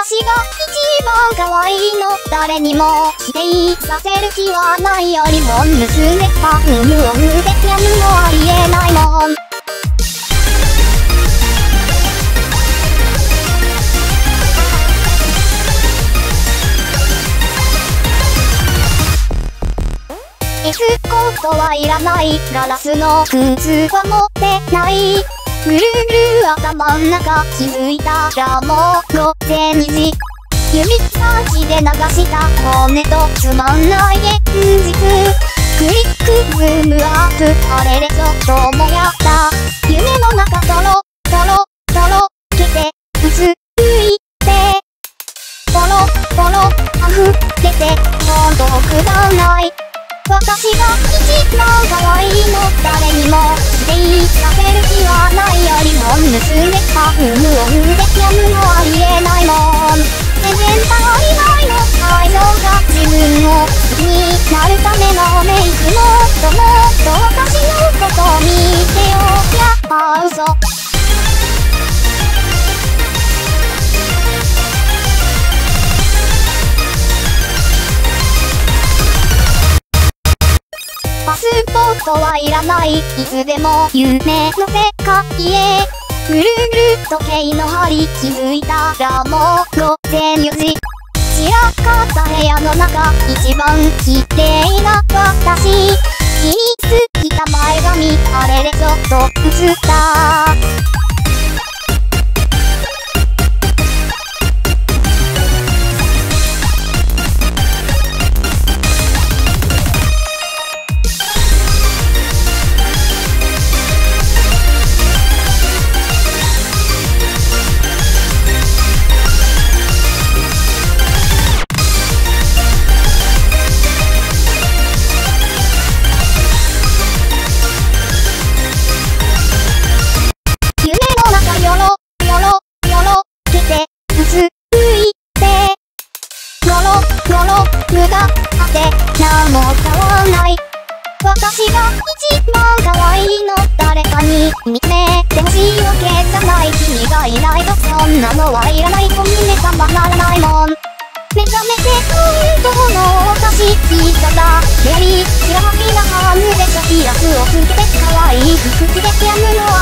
私が一番可愛いの。誰にも否定させる気はないよりも娘パフムを塗ってやるのありえないもん。エスコートはいらない。ガラスの靴は持ってない。ぐるぐる頭ん中気づいたらもう午前2時指先で流した骨とつまんない現実クリックズームアップあれれちょっともやった夢の中ドロドロドロけて薄いてポロポロ溢れてほんとくだらない私が一番よりも娘パフームを塗ってやむのありえないもん全然足りないの。愛情が自分を好きになるためのメイクもっともっと私のことを見てよ。やっぱ嘘。パスポートはいらない。いつでも夢の世界へ。ぐるぐる時計の針気づいたらもう午前4時散らかった部屋の中。一番綺麗な私。気についた前髪あれでちょっと映った。無があって何も変わらない。私が一番可愛いの誰かに見つめてほしいわけじゃない。君がいないとそんなのはいらない。コンビネがまらないもん。目覚めて本当の私聞いたらベリーキラキラハムでシャピアスをつけて可愛い。服着てやむのあ